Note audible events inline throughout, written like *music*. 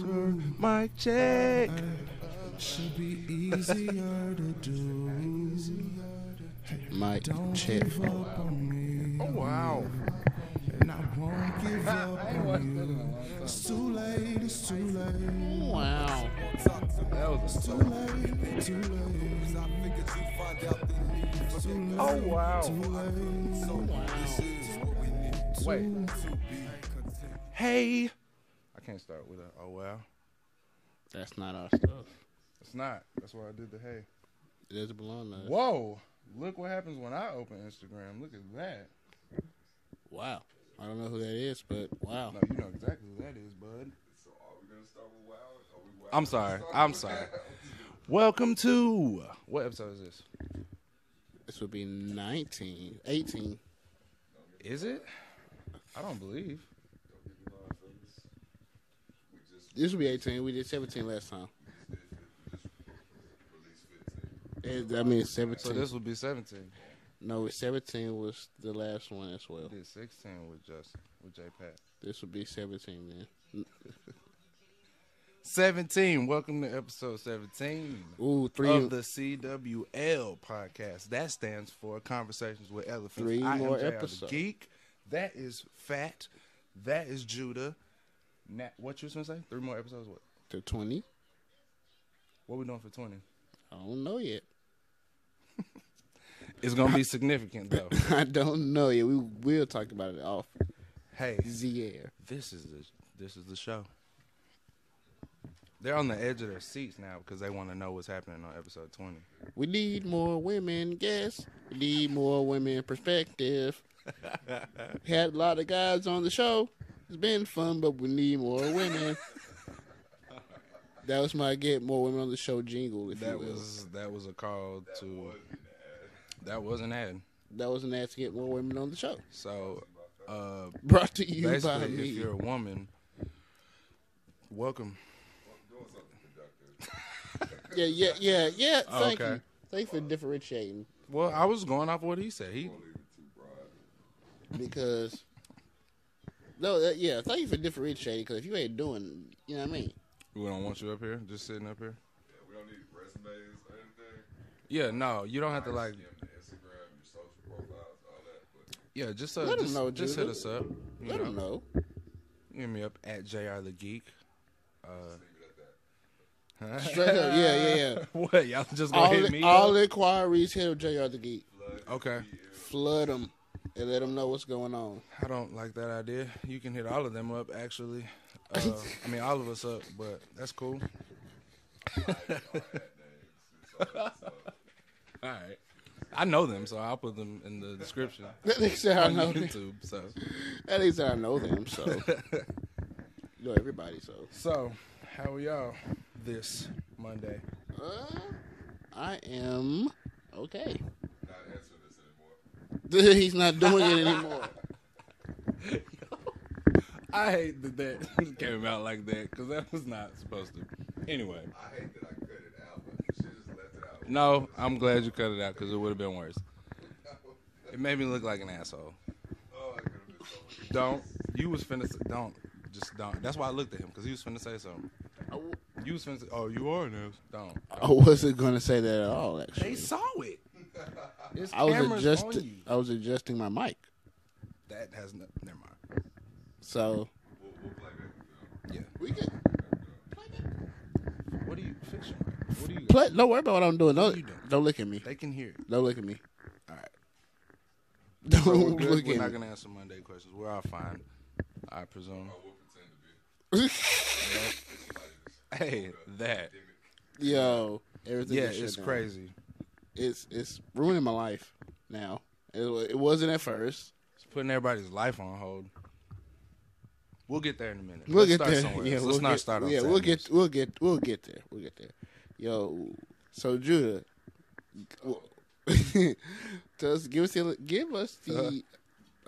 closer. Mic check. Should be easier to do. Mic Don't check. give up on me. Oh wow. And I won't give *laughs* up on you. It's too late, it's too late. Wow. That was a Too late, too late. Oh wow. Too late. Wait. Hey. I can't start with a oh wow. That's not our stuff. It's not. That's why I did the hey. It doesn't belong to us. Whoa. Look what happens when I open Instagram. Look at that. Wow. I don't know who that is, but wow. No, you know exactly who that is, bud. So are we gonna start with Wow? I'm sorry. I'm sorry. Welcome to what episode is this? This would be 19, 18. Is it? I don't believe. This will be 18. We did 17 last time. It, I mean, 17. So this would be 17. no, 17 was the last one as well. We did 16 with Justin, with J Pat. This would be 17 then. *laughs* 17. Welcome to episode 17 Ooh, three. of the CWL podcast. That stands for Conversations with LFants. Three I more episodes. Geek. That is Fat. That is Judah. What you was gonna say? Three more episodes. What? to 20. What we doing for 20? I don't know yet. *laughs* It's gonna be significant though. *laughs* I don't know yet. We will talk about it off hey, air. this is the this is the show. They're on the edge of their seats now because they want to know what's happening on episode 20. We need more women guests. We need more women perspective. *laughs* Had a lot of guys on the show. It's been fun, but we need more women. that was my get more women on the show jingle. If That was that was a call to. That was an ad. that was an ad to get more women on the show. So, uh, Brought to you by me. if you're a woman, welcome. Yeah, yeah, yeah, yeah. *laughs* Oh, Thank okay. you. Thanks for differentiating Well, I was going off what he said. He because no, that, yeah. Thank you for differentiating because if you ain't doing, you know what I mean. we don't want you up here, just sitting up here. Yeah, We don't need resumes or anything. Yeah, no, you don't have to like. See on the Instagram, your social profiles, all that. But Yeah, just uh, Let 'em just, know, just hit us up. You Let know, them know. hit me up at Jr the Geek. Uh, Straight up, yeah, yeah, yeah. *laughs* what y'all just gonna all hit the, me? all up? inquiries hit up Jr. the Geek. Okay, Flood them and let them know what's going on. I don't like that idea. You can hit all of them up actually. *laughs* Uh, I mean, all of us up, but that's cool. *laughs* all right. I know them, so I'll put them in the description *laughs* That nigga said I know them. So, nigga said I know them, so you know everybody. So so how are y'all this Monday? uh, I am okay. not answering this anymore. *laughs* He's not doing it anymore. *laughs* I hate that that *laughs* came out like that because that was not supposed to. Anyway, I hate that I cut it out, but you should just left it out. no, I'm glad you cut it out because it would have been worse. It made me look like an asshole. Oh, I could have been so. Don't. You was finna say, don't. Just don't. That's why I looked at him because he was finna say something. You was finna say, oh, you are an ass. Don't. I wasn't gonna say that at all. Actually, They saw it. There's I was adjusting. I was adjusting my mic. That has no. Never mind. So We'll, we'll play back. Yeah. we can What are you fixing? What are you? play. Don't worry about what I'm doing. Don't you doing? don't look at me. They can hear it. Don't look at me. All right. Don't So we're good. look We're at not me. gonna answer Monday questions. We're all fine. I presume. Oh, I will pretend to be. *laughs* Hey, that. Yo, everything. Yeah, is it's down. crazy. It's it's ruining my life now. It, it wasn't at first. It's putting everybody's life on hold. We'll get there in a minute. We'll Let's get start there. somewhere. *laughs* Yeah, else. we'll Let's not get, start Yeah, we'll get we'll get we'll get there. We'll get there. Yo, so Judah, *laughs* tell us, give us the, give us the Uh-huh.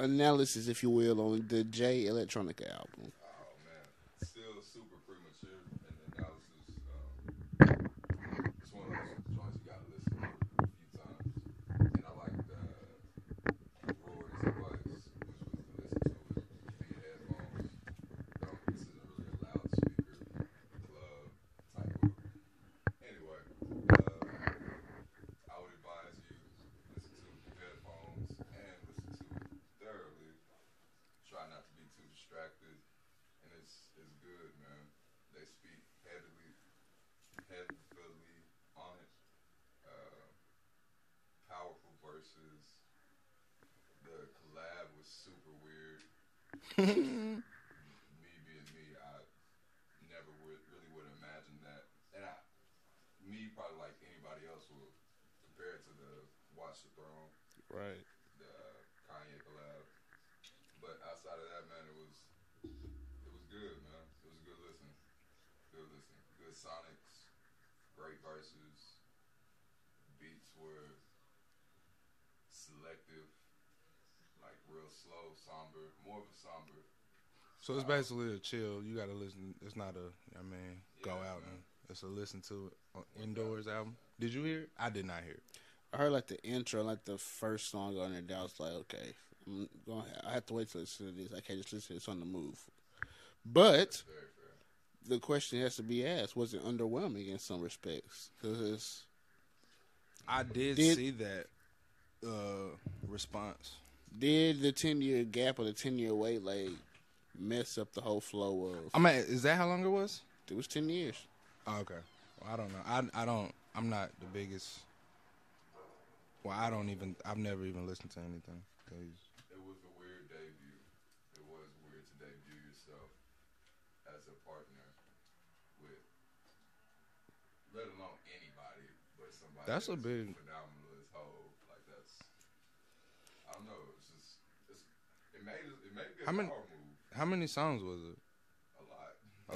analysis, if you will, on the Jay Electronica album. Oh man, still super premature in the analysis. Um, it's one of those joints you gotta listen to a few times. And I like uh, Rory's advice, which was to listen to it via headphones. Don't, this isn't really a loudspeaker heavily on it. Uh, powerful verses. The collab was super weird. me being me, I never would really would imagine that. And I, me probably like anybody else would compare it to the Watch the Throne Right. the uh, Kanye collab. But outside of that, man, it was it was good, man. It was good listening, Good listening, Good sonics. Great verses. Beats were selective, like real slow, somber, more of a somber. So it's basically a chill. You gotta listen. It's not a. I mean, go out man. and it's a listen to it on indoors album. Did you hear? it? I did not hear. it. I heard like the intro, like the first song on there. I was like, okay, I'm going. I have to wait to listen to this. I can't just listen to this on the move. But the question has to be asked: Was it underwhelming in some respects? Because I did, Did- see that uh, response. Did the ten year gap or the ten year wait like mess up the whole flow of? I mean, is that how long it was? It was ten years. Oh, okay. Well, I don't know. I I don't. I'm not the biggest. Well, I don't even. I've never even listened to anything. 'cause- It was a weird debut. It was weird to debut yourself as a partner with, let alone anybody, but somebody. That's a big- phenomenal as whole. Like that's, I don't know. It's just, it's, it made it, it made How many- How many songs was it?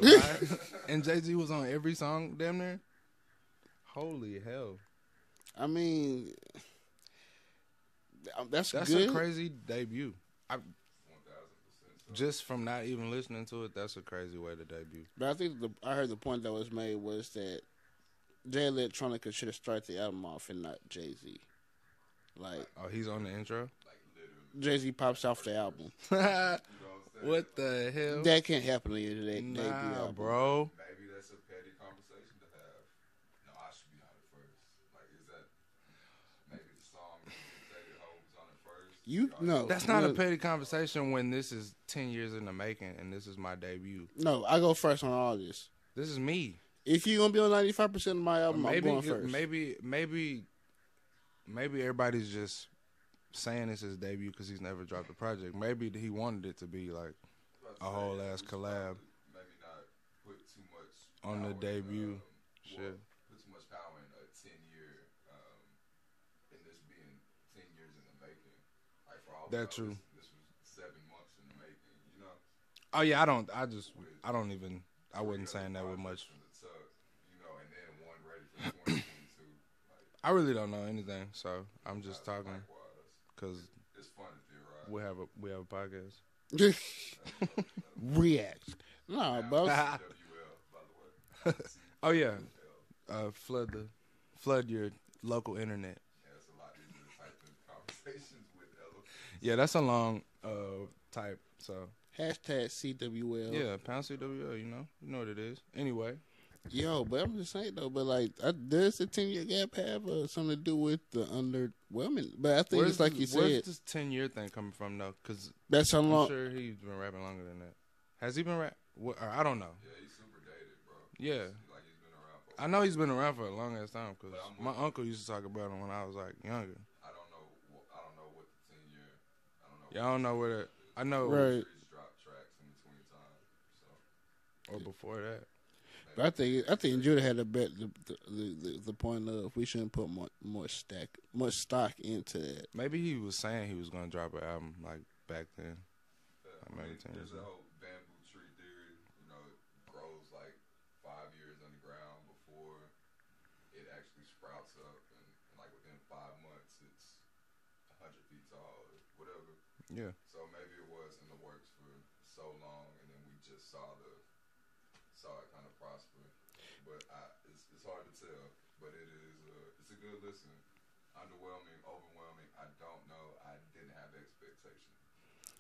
A lot. A lot? *laughs* and Jay Z was on every song, damn near. Holy hell! I mean, um, that's That's good. a crazy debut. I One thousand just from not even listening to it, that's a crazy way to debut. But I think the I heard the point that was made was that Jay Electronica should have started the album off and not Jay Z. Like Oh, he's on the intro. Like Jay Z pops off the album. *laughs* what I'm saying? what the hell? That can't happen in your de- debut nah, album. bro. Maybe that's a petty conversation to have. No, I should be on it first. Like, is that maybe the song dictated who was on it first? You no, know That's not a petty conversation when this is ten years in the making and this is my debut. no. I go first on all this. This is me. If you're gonna be on ninety five percent of my album, maybe, I'm going first. maybe, maybe, maybe everybody's just saying this is debut because he's never dropped a project. Maybe he wanted it to be like a whole ass collab. Maybe not put too much On the in, debut um, shit. well, put too much power in a ten year, um, in this being ten years in the making. Like for all That's true. This, this was seven months in the making. You know. Oh yeah, I don't. I just. I don't even. I wasn't saying that with much. From you know, and then one ready for 2022. like, I really don't know anything, so I'm just talking likewise. Because It's fun to theorize. we have a we have a podcast. *laughs* React. No, bro. WL, by the *laughs* way. Oh yeah, uh, flood the flood your local internet. Yeah, it's a lot easier to type in conversations with *laughs* Ella. Yeah, that's a long uh type. So Hashtag CWL. yeah, pound CWL. You know, you know what it is. Anyway, Yo, but I'm just saying though, but like, I, does the ten year gap have uh, something to do with the underwhelming? But I think where's it's like you where's said. this ten year thing coming from though? Because That's how I'm sure he's been rapping longer than that. Has he been rap? What, or I don't know. Yeah, he's super dated, bro. Yeah. Like he's been around for. I know he's been around for a long ass time because my with uncle used to talk about him when I was like younger. I don't know. wh- I don't know what the ten year. I don't know. Yeah, I don't know where the, I know Right. He's dropped tracks in between time. So or before that. But I think I think Judah had a bet the the, the the point of we shouldn't put more more stack much stock into that. Maybe he was saying he was gonna drop an album like back then. yeah, I I mean, there's a whole bamboo tree theory. You know, it grows like five years underground before it actually sprouts up, and, and like within five months, it's hundred feet tall or whatever. Yeah. So maybe it was in the works for so long, and then we just saw the saw it kind of prosper. But I, it's, it's hard to tell. But it is uh, it's a good listen. Underwhelming, overwhelming. I don't know. I didn't have expectations.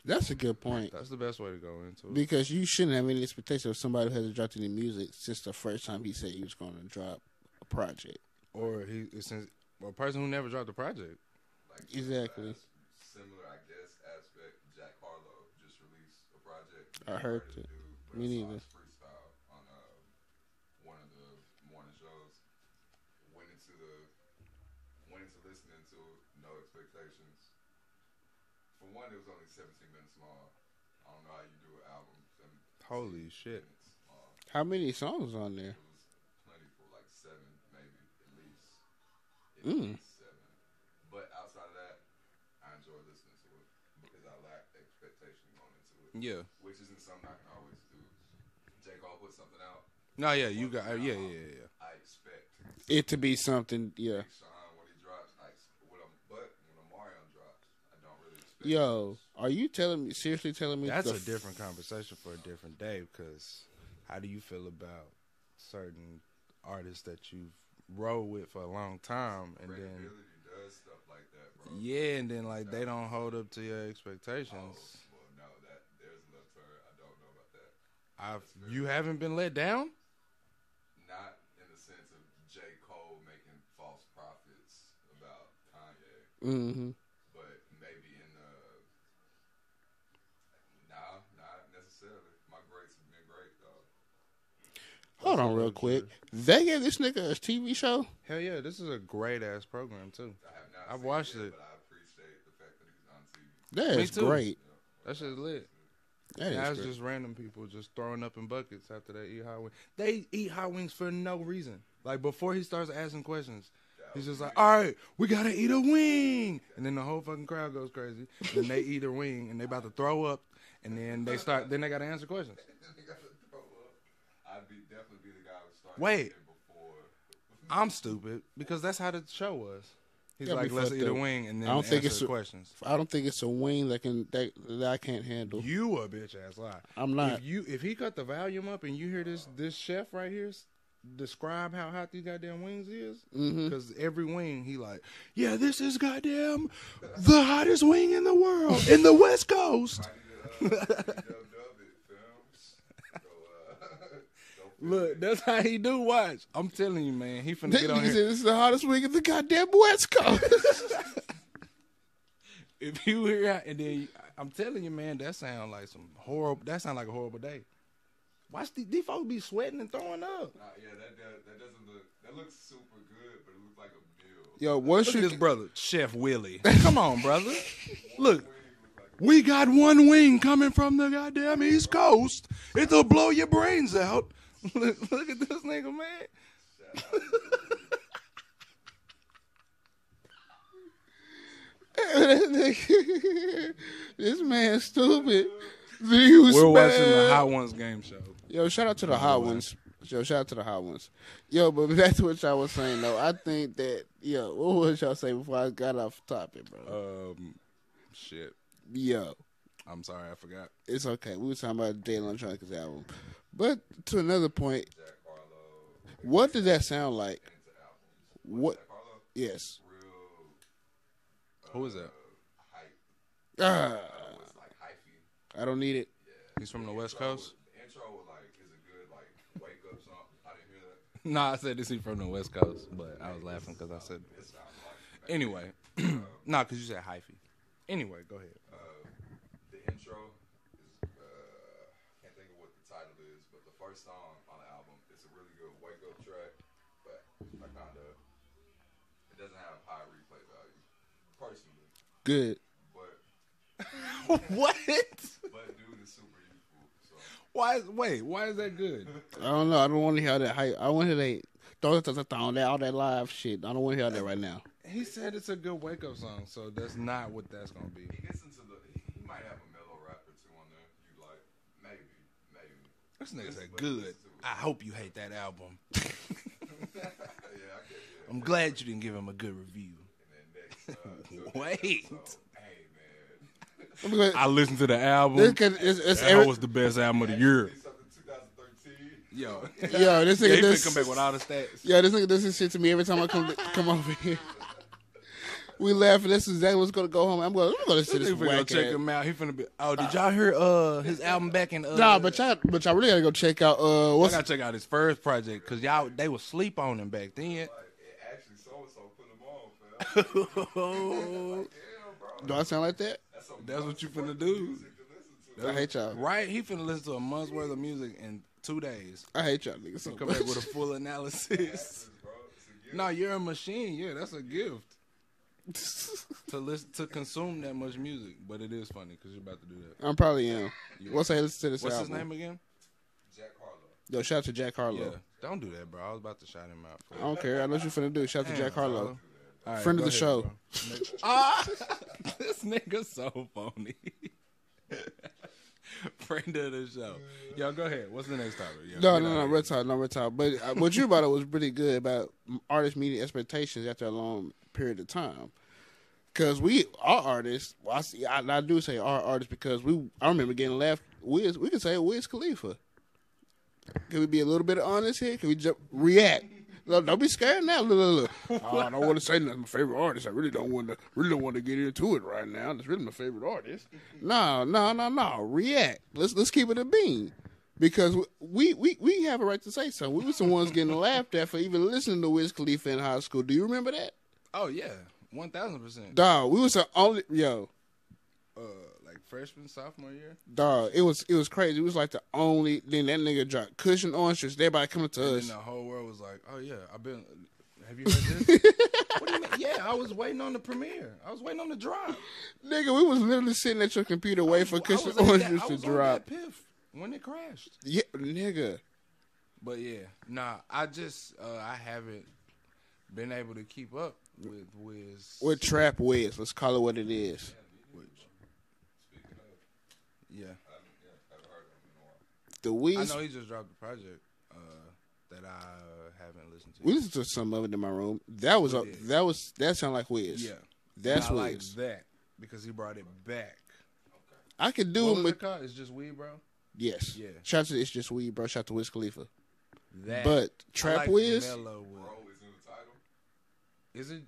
That's a good point That's the best way to go into it. because you shouldn't have any expectation of somebody who hasn't dropped any music since the first time he said he was going to drop a project. Or he since a person who never dropped a project. Like Exactly. Similar, I guess, aspect. Jack Harlow just released a project. I heard the it. dude, but Me I saw neither. his freestyle on uh, one of the morning shows. expectations. For one, it was only 17 minutes long. I don't know how you do an album. Holy shit. How many songs on there? Plenty for like seven, maybe at least. At Mm. least seven. But outside of that, I enjoy listening to it because I lack expectation going into it, Yeah. which isn't something I can always do. J Cole put something out. No, yeah, you got. Yeah, yeah, yeah, yeah. I expect It to be something, yeah. Sean when he drops. I ex- when a, but when a Mario drops, I don't really expect. Yo, are you telling me seriously telling me That's the a different conversation for a different day. Because how do you feel about certain artists that you've rode with for a long time, and then Credibility does stuff like that, bro. yeah, and then like they don't hold up to your Oh, expectations. well, no, that there's a little turn. I don't know about that. I've you haven't been let down. Not in the sense of J Cole making false prophets about Kanye, hmm but maybe in the. Nah, not necessarily. My grades have been great though. Hold on, real quick. They gave this nigga a TV show. Hell yeah, this is a great ass program too. I have not. I've seen watched yet, it. but I appreciate the fact that he's on TV. That Me is too. great. That shit's lit. That is That's great. just random people just throwing up in buckets after they eat hot wings. They eat hot wings for no reason. Like before he starts asking questions, he's just like, "All right, we gotta eat a wing," and then the whole fucking crowd goes crazy. Then they eat a wing and they about to throw up, and then they start. Then they gotta answer questions. *laughs* They gotta throw up. I'd be definitely be the guy who started Wait. before. I'm stupid because that's how the show was. He's Gotta like, "Let's fucked eat a wing," and then I don't think answer it's a- questions. I don't think it's a wing that can that, that I can't handle. You a bitch ass lie. I'm not. If you if he cut the volume up and you hear this this chef right here describe how hot these goddamn wings is, Mm-hmm. because every wing he like, yeah, this is goddamn the hottest wing in the world in the West Coast. *laughs* Dub dub it, films. Go, uh, go Look, that's how he do. Watch, I'm telling you, man, he finna This get on nigga said here. this is the hottest wing in the goddamn West Coast. *laughs* If you hear, and then I'm telling you, man, that sound like some horrible. That sound like a horrible day. Watch the, these folks be sweating and throwing up. Nah, yeah, that, that that doesn't look. That looks super good, but it looks like a meal. Yo, once Look at you this brother, Chef Willie. *laughs* Come on, brother. Look, we got one wing coming from the goddamn East Coast. It'll blow your brains out. *laughs* Look, look at this nigga, man. this man stupid. You We're watching the Hot Ones game show. Yo, shout out to the hot ones. Yo, shout out to the hot ones. Yo, but *laughs* to what y'all was saying though. I think that yo, what was y'all say before I got off topic, bro? Um, shit. Yo, I'm sorry, I forgot. it's okay. We were talking about Jay Electronica's album, but to another point, what did that sound like? What? Yes. Who is that? hype. Ah, It's like hyphy. I don't need it. He's from the West Coast. The intro was like is a good like wake up song. I didn't hear that. *laughs* Nah, I said this is from the West Coast, but I was laughing because I said. It sounds like Anyway, *clears throat* nah, because you said hyphy. Anyway, go ahead. uh, the intro is uh, can't think of what the title is, but the first song on the album it's a really good wake up track, but I kind of it doesn't have high replay value personally, Good. but *laughs* what? but dude is super youthful, so Why? Is, wait, why is that good? I don't know. I don't want to hear that hype. I want to hear that. Throw that all that all that live shit. I don't want to hear that right now. He said it's a good wake up song, so that's not what that's gonna be. he gets into the he, he might have a mellow rap or two on there. You like maybe maybe This nigga said good. listen to it. I hope you hate that album. *laughs* *laughs* I get yeah. I'm glad you didn't give him a good review. And then next, uh, so- *laughs* Wait. so, hey man. Because I listened to the album. this kid- it's, it's That every, was the best album of the year. 2013. Yo, yo, this yeah, nigga, he this, finna come back with all the stats. yo, this nigga does this shit to me every time I come come over here. We laugh, and this is exactly what's gonna go home. I'm going. I'm gonna listen to This this nigga finna go whack check ass. him out. He finna be. Oh, did y'all hear uh his album back in? Uh, Nah, but y'all, but y'all really gotta go check out. Uh, I gotta check out his first project because y'all they was sleep on him back then. Like, actually, so and so put them on, fam. Damn, *laughs* bro. do I sound like that? That's, That's what you finna fucking do. music to listen to. I hate y'all. right? He finna listen to a month's worth of music in two days. I hate y'all niggas so Come much. back with a full analysis. Bro, it's a gift. no, you're a machine. Yeah, that's a gift. *laughs* to listen to consume that much music, but it is funny because you're about to do that. I'm probably am. Once I listen to this What's album, his name again? Jack Harlow. yo, shout out to Jack Harlow. Yeah, don't do that, bro. I was about to shout him out. For I don't care. I know what you finna do. Shout out to Jack Harlow. bro. All right, Friend of the ahead, show. bro. *laughs* ah, *laughs* this nigga so phony. Friend of the show. Yo, go ahead. What's the next topic? Yo, No, get no, no, of red here. top, no red top. But uh, what you about it was pretty good about artist meeting expectations after a long period of time. Cause we, our artists, well, I, see, I, I do say our artists because we, I remember getting left. Wiz, we could say Wiz Khalifa. Can we be a little bit honest here? Can we just react? Look, don't be scared now. Look, look, look. *laughs* Oh, I don't want to say nothing. My favorite artist. I really don't want to. Really don't want to get into it right now. That's really my favorite artist. *laughs* No, no, no, no. React. Let's let's keep it a bean because we we we have a right to say something. We were the ones getting laughed at for even listening to Wiz Khalifa in high school. Do you remember that? Oh yeah, one thousand percent. Dog, we was the only yo. Uh, like freshman, sophomore year. Dog, it was it was crazy. It was like the only. Then that nigga dropped Kush and Orange Juice. Everybody coming to And us. then the whole world was like, "Oh yeah, I've been. Have you heard this? *laughs* what do you mean? Yeah, I was waiting on the premiere. I was waiting on the drop. Nigga, we was literally sitting at your computer waiting for cushion was at orange that- juice I to drop. piff when it crashed. Yeah, nigga. But yeah, nah, I just uh, I haven't been able to keep up with Wiz. What trap Wiz? Let's call it what it is. Which, yeah, The Wiz. I know he just dropped a project uh, that I haven't listened to. We listened to some of it in my room. That was a, that was that sounded like Wiz. yeah, that's I like that because he brought it back. I could do What him with? It's just weed, bro. yes. Yeah. Shout out to it's just weed, bro. Shout out to Wiz Khalifa. That. But I Trap like Wiz? Mellow Wiz. Bro is in the title. Is it?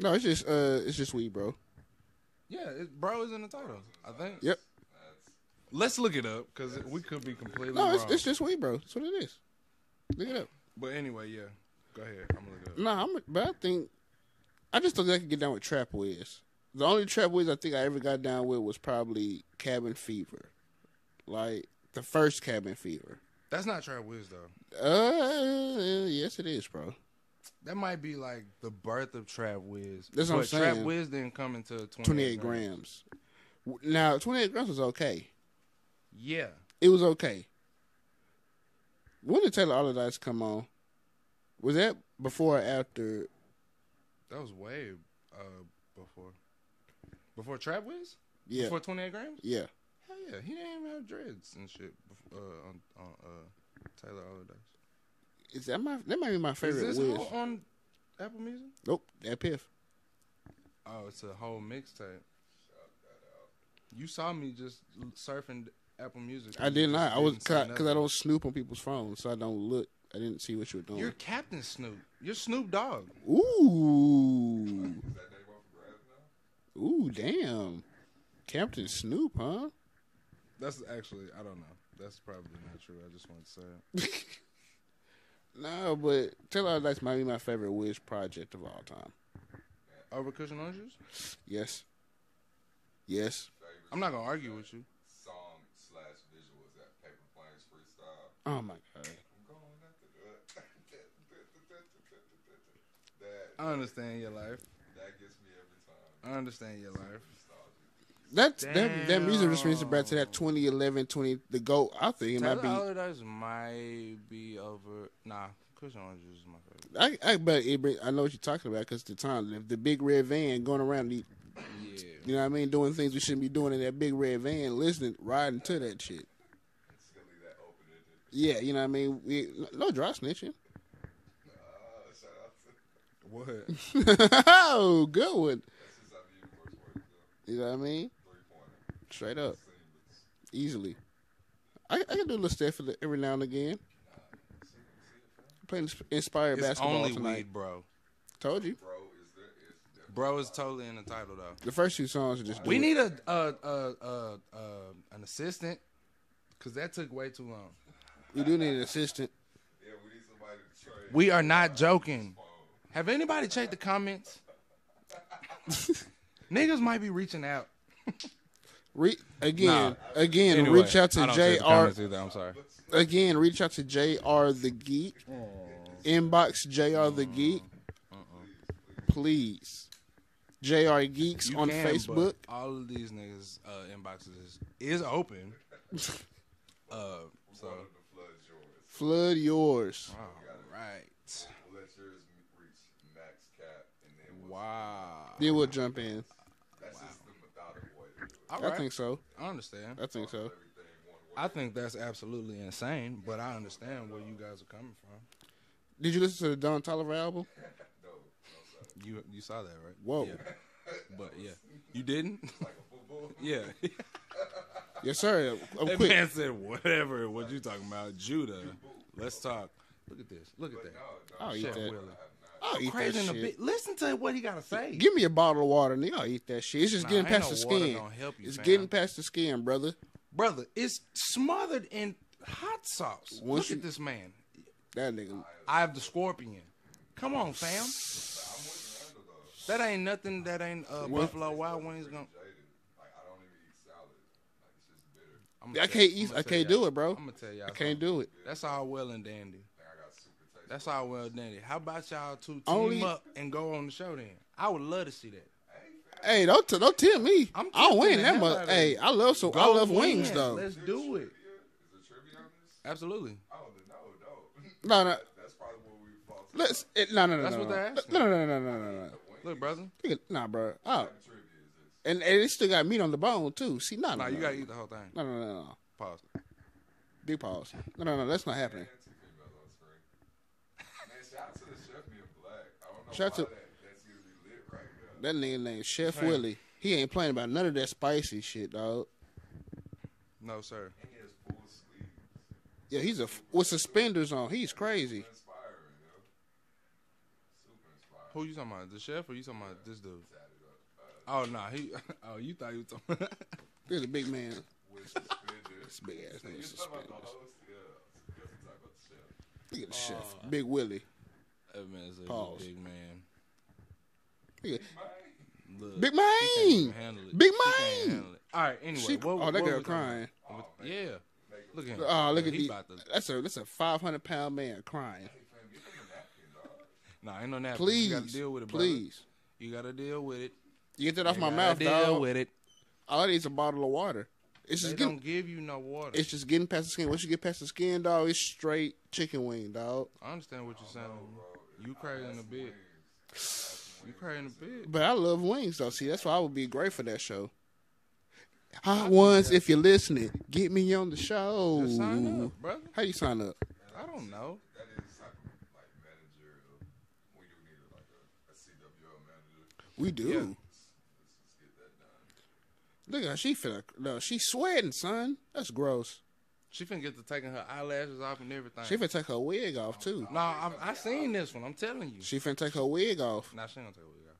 No, it's just uh, it's just weed, bro. Yeah, it, bro is in the title. I think. Yep. Let's look it up because we could be completely No, wrong. it's, it's just weed, bro. That's what it is. Look it up. But anyway, yeah. Go ahead. I'm gonna look it up. Nah, I'm, but I think I just don't think I could get down with Trap Wiz. The only Trap Wiz I think I ever got down with was probably Cabin Fever, like the first Cabin Fever. That's not Trap Wiz though. Uh, yes, it is, bro. That might be like the birth of Trap Wiz. That's what I'm saying. Trap. Wiz didn't come until 28, 28 grams. W- Now, 28 grams was okay. Yeah. It was okay. When did Taylor Allderdice come on? Was that before or after? That was way uh, before. Before Trap Wiz? Yeah, Before 28 grams? yeah. Hell yeah. He didn't even have dreads and shit bef- uh, on, on uh, Taylor Allderdice. Is that my? That might be my favorite Is this Wiz. on Apple Music? Nope, that Piff. Oh, it's a whole mixtape. You saw me just surfing Apple Music. I did not. I was because I nothing. don't snoop on people's phones, so I don't look. I didn't see what you were doing. You're Captain Snoop. You're Snoop Dogg. Ooh, Is that name up for grabs now? ooh, damn, Captain Snoop, huh? That's actually I don't know. That's probably not true. I just want to say it. *laughs* No, but Taylor Allderdice might be my favorite Wiz project of all time. Over cushion oranges? Yes, yes. I'm not gonna argue with you. Song slash visual is that Paper Planes freestyle. Oh my god. I'm going after that. That I understand your life. that gets me every time. I understand your life. That's that that music just brings it back to that 2011, 20 the goat. I think it Taylor might be. Allderdice might be over. Nah, cushion oranges is my favorite. I I bet it I know what you're talking about because the time the, the big red van going around, the, Yeah. you know what I mean, doing things we shouldn't be doing in that big red van, listening, riding to that shit. Silly that open. Yeah, you know what I mean. We, no dry snitching. Uh, shout out to What? *laughs* *laughs* oh, good one. that's just how the universe works. Though. You know what I mean? Three pointer. Straight up, easily. I, I can do a little stuff for every now and again. Playing inspired It's basketball only tonight. weed, bro. Told you. Bro is there is there. Bro is totally in the title though. The first two songs are just. We need a uh uh uh uh an assistant because that took way too long. We do need an assistant. Yeah, we need somebody to trade. We are not joking. Have anybody checked the comments? *laughs* Niggas might be reaching out. *laughs* Re- again, Nah. again, Anyway, reach out to don't check the Jr. comments either, I'm sorry. Again, reach out to Jr. the Geek. Inbox Jr. the Geek. Please. JR Geeks You on can, but Facebook. All of these niggas uh, inboxes is, is open. *laughs* uh, so One of the floods yours. Flood yours. all right. We'll let yours reach max cap, and then we'll, Wow. Then we'll jump in. that's just the methodical way to do it. All I right. think so. I understand. I think so. Everything one way. I think that's absolutely insane, but I understand where you guys are coming from. Did you listen to the Don Toliver album? *laughs* no, no. You you saw that, right? Whoa. Yeah. But yeah, you didn't. Like a football. *laughs* yeah. *laughs* Yes, sir. I'm oh, that quick. man said whatever. What you talking about, Judah? Let's talk. Look at this. Look at that. I'll oh, eat Chef. Willie. I'll eat Crazy that shit. bit. Listen to what he gotta say. Give me a bottle of water, nigga. I'll eat that shit. It's just Nah, getting ain't past no the water skin. gonna help you, it's fam. getting past the skin, brother. Brother, it's smothered in hot sauce. Once Look you- at this man. That nigga. I have the scorpion. Come on, fam. That ain't nothing. That ain't uh, Buffalo Wild Wings gonna. I don't even eat salad. Like it's just bitter. I can't eat. I can't do it, bro. I'm gonna tell y'all. I can't do it. That's all well and dandy. Think I got super taste. That's all well dandy. How about y'all two team Only- up and go on the show then? I would love to see that. Hey, don't t- don't tell me. I'm I'll tempting win the that hell much. of Hey, it. I love so. I Go love win. wings though. Let's do it. Is there trivia on this? Absolutely. I don't know. No, No. no. That's probably what we fall to. Let's. It, no, no, no, That's no, what no. they're asking. No, no, no, no, no, no, no. Look, brother. Nigga, Nah, bro. Oh, Trivia is this. and, and it still got meat on the bone too. See, no, no, Nah, you no. gotta eat the whole thing. No, no, no, no. Pause. Big pause. No, no, no. That's not happening. And two females on screen. Man, shout out to the chef being black. I don't know Shout why to- that, that's usually lit right now. That nigga named Chef Fam. Willie. He ain't playing about none of that spicy shit, dog. No, sir. And he has full sleeves. Yeah, he's a with suspenders on. He's crazy. Inspiring, yo. Super inspiring. Who you talking about? The chef or you talking about this dude? Oh no, he. *laughs* Oh, you thought you was talking. He's *laughs* a big man. With suspenders. Big ass You nigga suspenders. the host? Yeah. You talking about the chef. Look at the uh, chef, Big Willie. Man is a Pause. big man. Look, Big man. Big man. All right. Anyway, She, what, oh, that girl crying. Yeah. Look at him. Oh, look at he about to. That's a that's a five hundred pound man crying. Nah, ain't no napkin. You gotta Please, deal with it, brother. please. You gotta deal with it. You get that off You my gotta mouth, deal dog. with it. All I need is a bottle of water. It's They just don't give you no water. It's just getting past the skin. Once you get past the skin, dog, it's straight chicken wing, dog. I understand what you're saying. You crazy in a bit. You crazy in a bit. But I love wings, though. See, that's why I would be great for that show. Hot ones, if you're listening, get me on the show. Just sign up, brother. How you sign up? I don't know. That is type of like. We do need like a, a CWO manager. We do. Yeah. Let's just get that done. Look at her. She feel like, no, she's sweating, son. That's gross. She finna get to taking her eyelashes off and everything. She finna take her wig off, too. no, I, I seen this one. I'm telling you. She finna take her wig off. Nah, she ain't gonna take a wig off.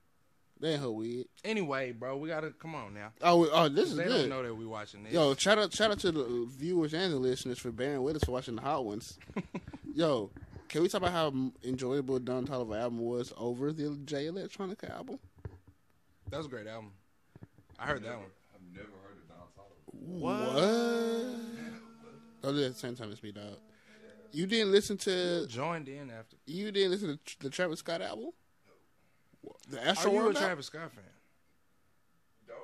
That ain't her wig. Anyway, bro, we gotta come on now. Oh, we- oh, this is They good. don't know that we watching this. Yo, shout out, shout out to the viewers and the listeners for bearing with us for watching the hot ones. *laughs* Yo, can we talk about how enjoyable Don Toliver album was over the Jay Electronica album? that was a great album. I heard that one. I've never heard of Don Toliver. What? Oh, at the same time as me, dog. You didn't listen to Joined in after. you didn't listen to the Travis Scott album? The Are Astro you a World? album? Travis Scott fan? Dope.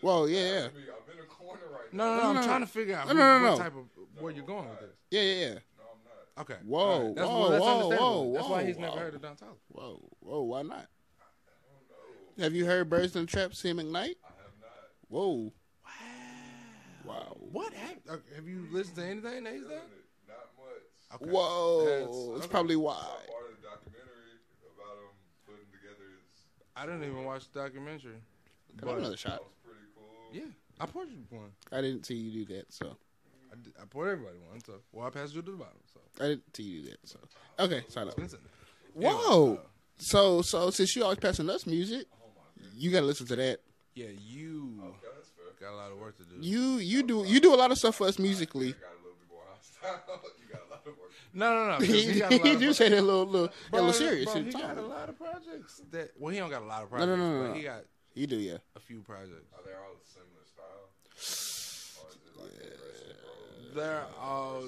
Whoa, yeah, yeah, I mean, I'm in a corner right No, now. no, no. No, I'm no, trying no. to figure out No, who, no, no, what no. type of where you're going with this. yeah, yeah, yeah. No, I'm not. Okay. Whoa, All right. That's, whoa, well, that's whoa, understandable. whoa, That's why he's whoa, never heard of Don Toliver. Whoa, whoa, why not? Have you heard Birds and Traps? Trap, Sing McKnight? I have not. Whoa. Wow. What hap- uh, have you listened to anything that he's done? Not much. Okay. Whoa. That's- That's okay. probably I why. saw part of the documentary about him putting together his. I didn't even watch the documentary. Can I have another That shot? was pretty cool. Yeah, I poured you one. I didn't see you do that, so I, did, I poured everybody one. So, well, I passed you to the bottom. So, I didn't see you do that. So okay, sign up. Whoa. Anyway, uh, So so since you always passing us music, you gotta listen to that. yeah, you Yeah, that's fair. Got a lot of work to do. You you do you do a lot of stuff for us musically. You got a little bit more hostile. *laughs* you got a lot of work. no, no, no. 'cause he *laughs* he got a lot he of do say that a little little, Bro, little serious. bro, in he got a lot of projects. That well, he don't got a lot of no, projects. no, no, but no. he got He do yeah. a few projects. Are they all a similar style? Or is it like progressive rock? They're all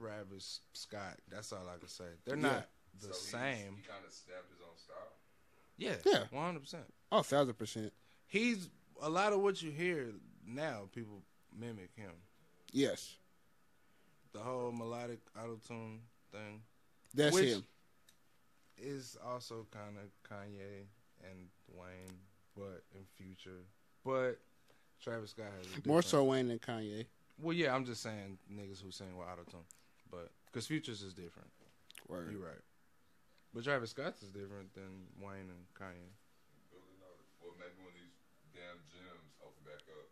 Travis Scott. That's all I can say. They're not the So same. He kind of stamped his own style. Yeah, Yeah. one hundred percent. Oh, thousand percent. He's a lot of what you hear now. People mimic him. Yes, The whole melodic auto tune thing that's Which- him. is also kind of Kanye and Wayne, but in future. But Travis Scott has a More so Wayne than Kanye. Well, yeah, I'm just saying niggas who sing with auto tune, but because Futures is different. Word. You're right. But Travis Scott's is different than Wayne and Kanye. Well, maybe when these damn gyms open back up.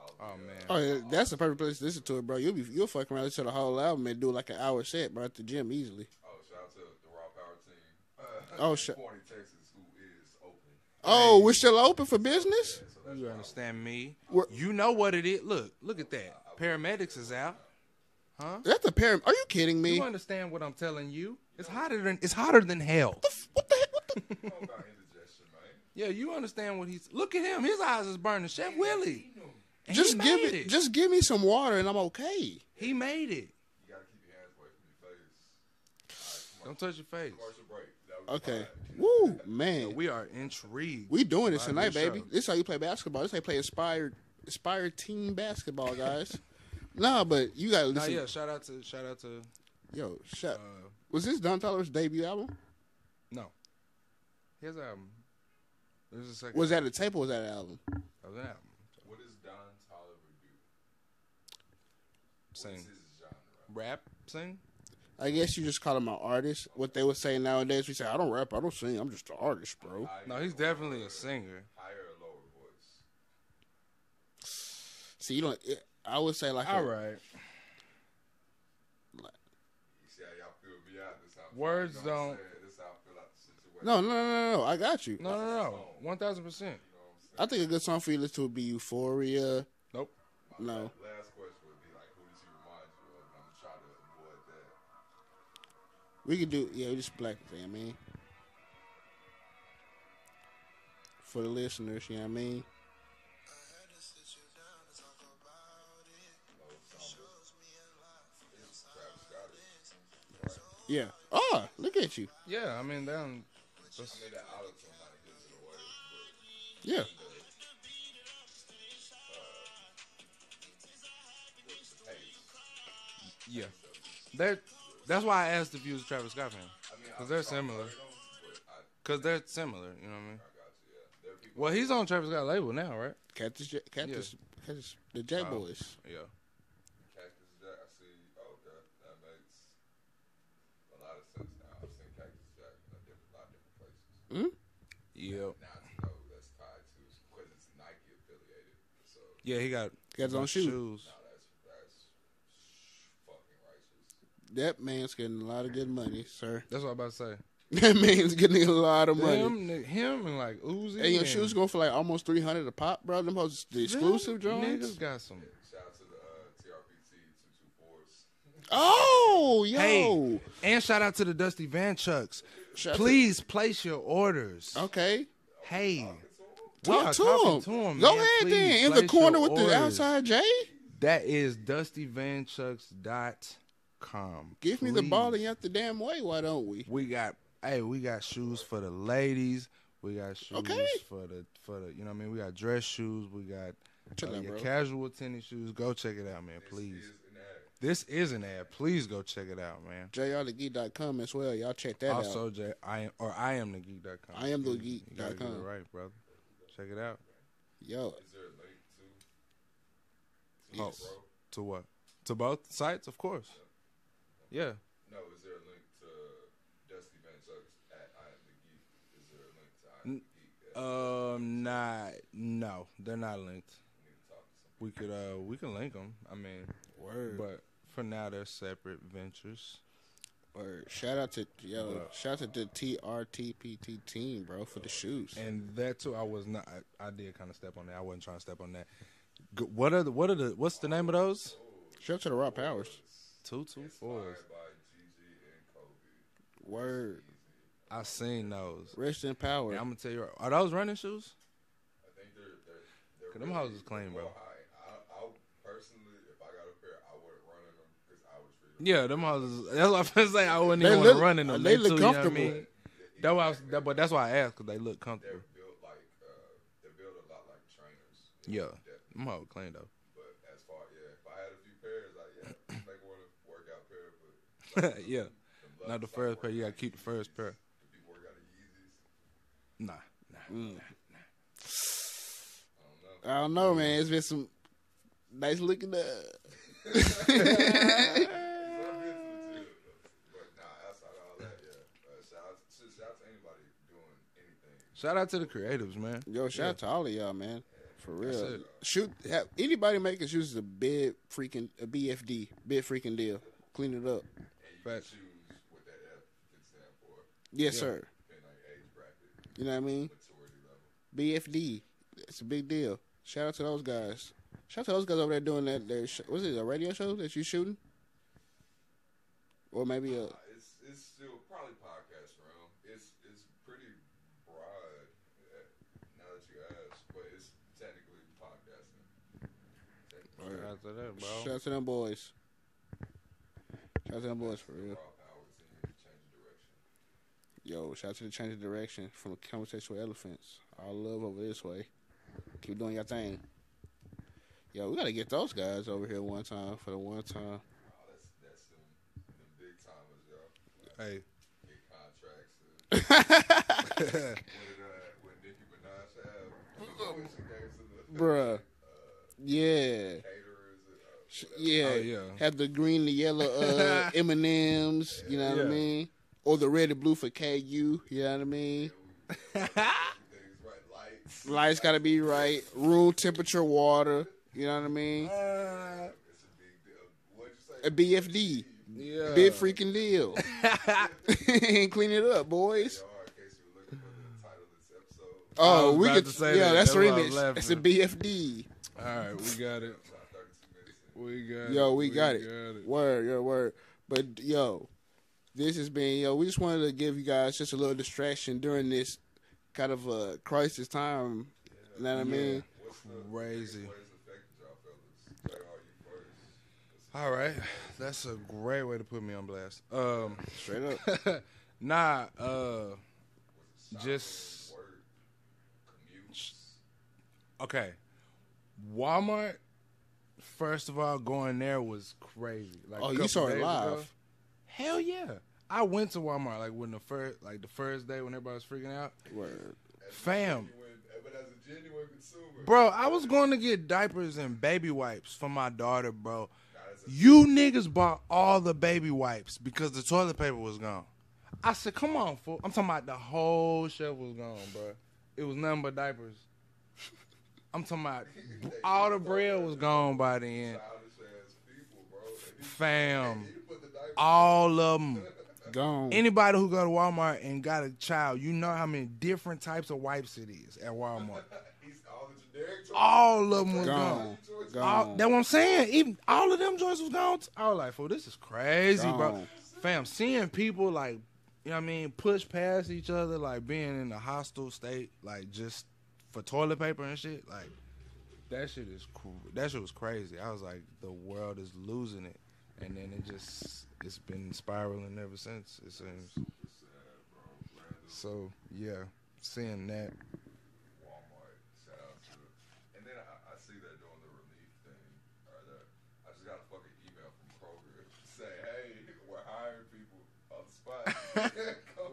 I'll Oh uh, man. Oh, that's the perfect place to listen to it, bro. You'll be you'll fuck around listen to the whole album and do like an hour set, bro, at the gym easily. Oh, shout out to the Raw Power team. Oh, *laughs* in sh- Forney, Texas, who is open. Oh, we're still open for business. So You understand me? We're- You know what it is. Look, look at that. Paramedics is out. Huh? That's a param. Are you kidding me? You understand what I'm telling you? It's hotter than it's hotter than hell. What the heck? What the? *laughs* all about indigestion, man. Yeah, you understand what he's. Look at him. His eyes is burning. Chef Willie. And Just give made it. Just give me some water and I'm okay. He made it. You gotta keep your hands away from your face. Don't touch your face. Commercial break. That was Okay. fine. Woo, man. We are intrigued. We doing this tonight, baby. show. This is how you play basketball. This is how you play inspired, inspired team basketball, guys. *laughs* nah, but you gotta Nah, yeah. Shout out to shout out to. Yo, shut. Uh, Was this Don Toliver's debut album? no. His album. There's a second. Was that a tape or was that an album? That was an album. What does Don Tolliver do? What Sing. is his genre? Rap. Sing. I guess you just call him an artist. What they would say nowadays, we say, I don't rap, I don't sing, I'm just an artist, bro. No, he's definitely a singer. Higher or lower voice? See, you don't. I would say like, All right. You see how y'all feel me out? This how Words you know what I'm don't- saying? This how I feel out the situation. No, no, no, no, no. I got you. No, no, no. One thousand percent. You know what I'm? I think a good song for you to listen to would be Euphoria. Nope. No. We could do, yeah, we just black thing, I mean. For the listeners, you know what I mean? Yeah. Oh, look at you. Yeah, I mean, down. I mean, that auto tune kind of gives it away. But Yeah. Yeah. That. That's why I asked if you was a Travis Scott fan. Cause they're similar. heard 'em, but I, Cause they're similar. You know what I mean? I got you. Yeah. There are people. Well, he's on Travis Scott label now, right? Cactus, J- Cactus, Cactus, the J Oh. Boys. Yeah. Cactus Jack, I see. Oh, that that makes a lot of sense now. I've seen Cactus Jack in a different, lot of different places. Hmm? Yep. Now to know that's tied to because it's Nike affiliated. So Yeah, he got. Got his own shoes. now that's that's fucking righteous. That man's getting a lot of good money, sir. *laughs* That's what I'm about to say. That man's getting a lot of money. Him, him, and like Uzi. And your shoes going for like almost three hundred a pop, bro. Them hoes the exclusive them Jones. Niggas got some. Shout out to the uh, TRPT two two fours. Oh, yo. Hey, and shout out to the Dusty Van Chucks. Shout out Please place your orders. Okay. Hey, Talk to him. to him. Go man. ahead Please then. In the corner your with the outside J. That is dustyvanchucks.com. Give me the ball Please. and out the damn way. Why don't we? We got hey, we got shoes for the ladies. We got shoes Okay. for the for the you know what I mean. We got dress shoes. We got uh, out, your bro. casual tennis shoes. Go check it out, man. Please. Is. This is an ad. Please go check it out, man. JRtheGeek.com as well. Y'all check that out. also, J, I am or I am the geek.com. I am the You gotta geek.com. right, brother. Check it out. Yo, Is there a link to? to Oh, bro? to what? To both sites, of course. Yeah. No, is there a link to Dusty Van Chucks at I am the Geek? Is there a link to I am the Geek? Um, not. No, they're not linked. we need to talk to. We could uh, we can link them. I mean, word. but for now they're separate ventures. Word. Shout out to yo. Shout out to the TRTPT team, bro, for the shoes. And that too, I was not. I, I did kind of step on that. I wasn't trying to step on that. What are the? What are the? What's the name of those? Shout out to the Raw Powers. Two two fours. Inspired by Gigi and Kobe. Word. I seen those. Rest in power. And I'm gonna tell you, are those running shoes? I think they're they're they're. Cause them really houses clean, bro. well high. I, I personally, if I got a pair, I wouldn't run in them because I would treat. Yeah, them houses. That's what I'm gonna say. I wouldn't They even look- want to run in them. they too, look you know what I comfortable. mean? That why was, that, but that's why I asked because they look comfortable. They're comfortable. built like uh, they're built a lot like trainers. Yeah, Definitely. I'm all clean though. But as far yeah, if I had a few pairs, like yeah, make one a workout pair, but *laughs* yeah, not the first pair. You gotta keep the first pair. Yeezys, If you work out of Yeezys, Nah, nah. I don't know, man. It's been some nice looking. Uh, *laughs* some hits legit. But nah, outside of all that, yeah. Uh, shout out, to, shout out to anybody doing anything. Shout out to the creatives, man. yo, shout out to all of y'all, man. For real. Shoot, have, anybody making shoes is a big freaking a BFD, big freaking deal. Clean it up. And you Facts. can choose what that F can stand for, Yes, sir. depending on age bracket, You know what I mean? BFD. It's a big deal. Shout out to those guys. Shout out to those guys over there doing that. Their sh- was it a radio show that you shooting? Or maybe a Uh, it's it's still probably podcast realm. It's it's pretty broad uh, now that you ask, but it's technically podcasting. Technically, Shout out to that, bro. shout out to them boys. Shout out to them boys for real. raw power team, change of direction. Yo, shout out to the change of direction from Conversation with LFants. All love over this way. Keep doing your thing. Yo, we gotta get those guys over here one time for the one time. Oh, that's that's them, them big timers, y'all. Hey, Get contracts. And, *laughs* what did uh, what Nicki Minaj have? When she came to the Bruh. *laughs* Yeah. caterers. Uh, Sh- whatever. Yeah. Oh, yeah. Have the green, the yellow uh, *laughs* M&Ms, you know what I mean? Or the red and blue for KU, you know what I mean? Lights. Lights gotta be right. Room temperature water, you know what I mean? It's a big deal. What'd you say? A BFD. yeah. Big freaking deal. and *laughs* *laughs* clean it up, boys. Y'all, in case you were looking for the title of this episode. I Oh, we could say yeah, that. that's That's why remix. It's a. BFD. All right, we got it. Shot 32 minutes in. We it. Yo, we got it. Word, yo, word. But yo, this has been yo. We just wanted to give you guys just a little distraction during this kind of a crisis time. You know what I mean? What's Crazy. ways affected y'all fellas? Jay, are you first? All right, that's a great way to put me on blast. Um, Straight up. *laughs* nah, uh, just okay. Walmart. First of all, going there was crazy. Like Oh, you couple saw it live? ago. Hell yeah! I went to Walmart like when the first, like the first day when everybody was freaking out. Word. Fam, Genuine- But as a genuine consumer, bro, I was going to get diapers and baby wipes for my daughter, bro. nah, that's a You niggas bought all the baby wipes because the toilet paper was gone. I said, come on, fool. I'm talking about the whole shelf was gone, bro. It was nothing but diapers. I'm talking about all the bread was gone by then. childish ass people, bro. And you- Fam, you put the diaper all of them. Gone. Anybody who go to Walmart and got a child, you know how many different types of wipes it is at Walmart. All the generic choices. All of them was gone. Gone. All, Gone. that's what I'm saying. Even all of them joints was gone. I was like, "Fool, this is crazy, bro." Fam, seeing people like, you know what I mean, push past each other, like being in a hostile state, like just for toilet paper and shit, like that shit is cool. That shit was crazy. I was like, the world is losing it, and then it just it's been spiraling ever since. It seems. So yeah, seeing that. Walmart. Shout out to And then I, I see that doing the relief thing. Or the, I just got a fucking email from Kroger *laughs* say, hey, we're hiring people on the spot.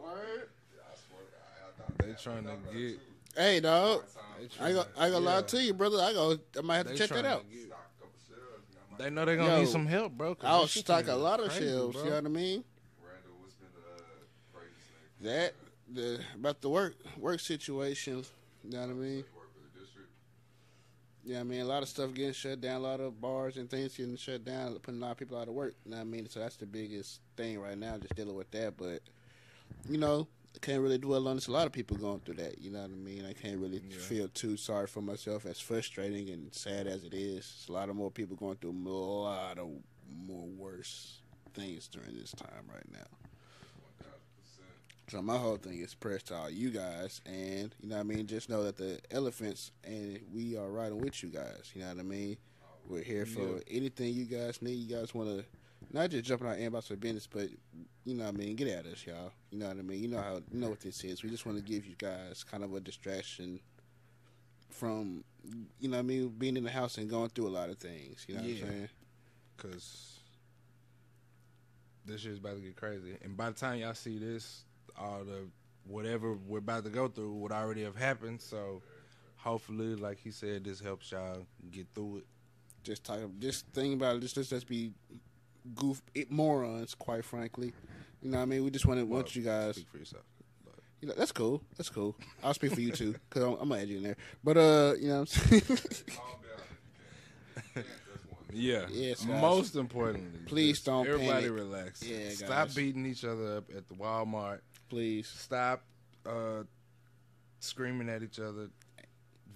Word? Yeah, I swear I thought They that- trying to get-. Hey, dog. Part-time, I ain't gonna, I ain't gonna lie to you, brother. I go. I might have to They check that out. get- stock a couple shelves. and I might- They know they're gonna Yo, need some help, bro. I'll this stock a lot of crazy, shelves. bro. You know what I mean? Randall, what's been the uh, craziest thing? That the about the work work situation. You know what I mean? You work for the district. Yeah, I mean a lot of stuff getting shut down, a lot of bars and things getting shut down, putting a lot of people out of work. You know what I mean? So that's the biggest thing right now, just dealing with that. But you know, I can't really dwell on this. A lot of people going through that. You know what I mean? I can't really Yeah. feel too sorry for myself, as frustrating and sad as it is. It's a lot of more people going through a lot of more worse things during this time right now. One thousand percent. So my whole thing is press to all you guys, and you know what I mean. Just know that the LFants and we are riding with you guys. You know what I mean. We're here for Yeah. anything you guys need. You guys want to not just jump in our inbox for business, but you know what I mean, get at us, y'all. You know what I mean. You know how you know what this is. We just want to give you guys kind of a distraction from, you know what I mean, being in the house and going through a lot of things. You know what I'm saying? Cause this shit's about to get crazy. And by the time y'all see this, all the whatever we're about to go through would already have happened. So hopefully, like he said, this helps y'all get through it. Just talk. Just think about it. Just let's just be goof it, morons. Quite frankly, you know what I mean. We just want to want you guys. Speak for yourself. But... You know, that's cool. That's cool. I'll speak for you too, cause I'm, I'm gonna add you in there. But uh, you know, what I'm saying? Calm down if you can. You can't just want Yeah. Yes, guys. Most importantly, Please don't Everybody panic. relax. Yeah, Stop guys. beating each other up at the Walmart. please. Stop uh, screaming at each other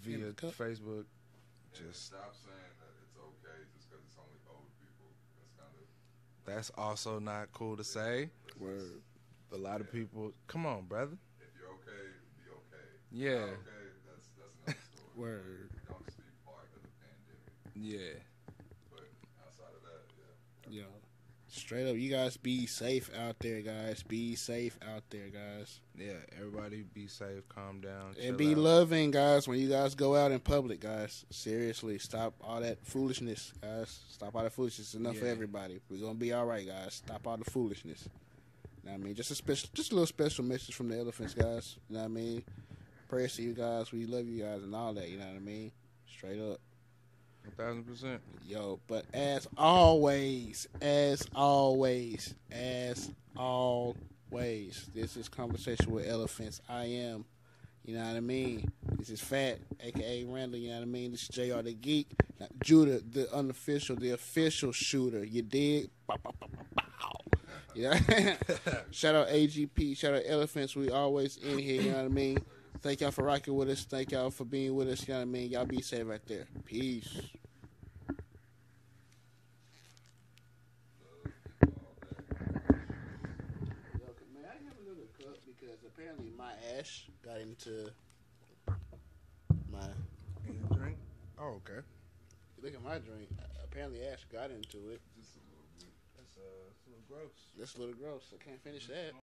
via Yeah, Facebook. Just stop saying that it's okay just because it's only old people. That's kind of that's also not cool to say. Word. A lot of people. Come on, brother. if you're okay, be okay. Yeah. Not okay, that's that's another story. Word. Don't just be part of the pandemic. Yeah. But outside of that, yeah. Yo, straight up, you guys be safe out there, guys. Be safe out there, guys, Yeah. Everybody be safe. Calm down. and be out. loving, guys. When you guys go out in public, guys, seriously, stop all that foolishness, guys. Stop all that foolishness. It's enough for everybody. We're gonna be all right, guys. Stop all the foolishness. You know what I mean, just a special, just a little special message from the LFants, guys. You know what I mean? Prayers to you guys. We love you guys and all that. You know what I mean? Straight up. Thousand percent. Yo, but as always, as always, as always, this is Conversation with LFants. I am, you know what I mean? This is Fat, aka Randall, you know what I mean? This is Jae' R Tha Geek. Now, Juddha, the unofficial, the official shooter. You dig? Bow, bow, bow. Yeah. *laughs* shout out AGP, shout out LFants. We always in here, you know what I mean? Thank y'all for rocking with us. Thank y'all for being with us, you know what I mean? Y'all be safe right there. Peace. Okay, man, I have a little cup because apparently my ash got into my. Drink. Oh, okay. Look at my drink. Apparently, ash got into it. That's uh, it's a little gross. That's a little gross. I can't finish that.